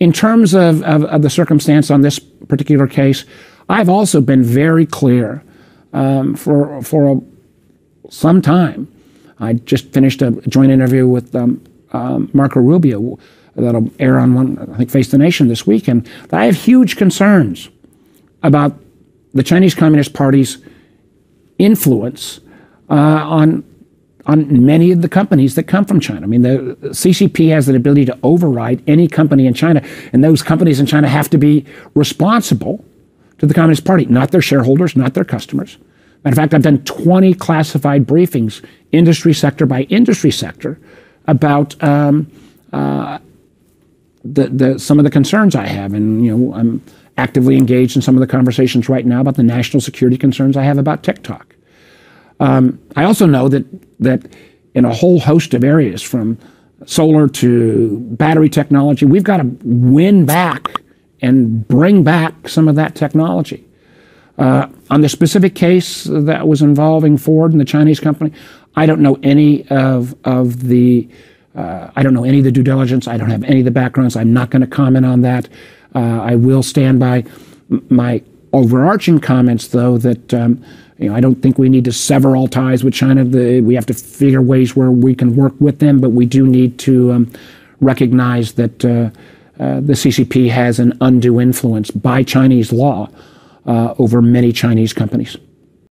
in terms of, of, of, the circumstance on this particular case, I've also been very clear um, for for a, some time. I just finished a joint interview with um, um, Marco Rubio that'll air on one, I think, Face the Nation this week, and I have huge concerns about the Chinese Communist Party's influence uh, on on many of the companies that come from China. I mean, the CCP has the ability to override any company in China, and those companies in China have to be responsible to the Communist Party, not their shareholders, not their customers. Matter of fact, I've done 20 classified briefings, industry sector by industry sector, about um, uh, the, the, some of the concerns I have. And, you know, I'm actively engaged in some of the conversations right now about the national security concerns I have about TikTok. Um, I also know that that in a whole host of areas, from solar to battery technology, we've got to win back and bring back some of that technology. Uh, on the specific case that was involving Ford and the Chinese company, I don't know any of of the uh, I don't know any of the due diligence. I don't have any of the backgrounds. I'm not going to comment on that. Uh, I will stand by my overarching comments, though, that um, you know, I don't think we need to sever all ties with China. The, we have to figure ways where we can work with them, but we do need to um, recognize that uh, uh, the CCP has an undue influence by Chinese law uh, over many Chinese companies.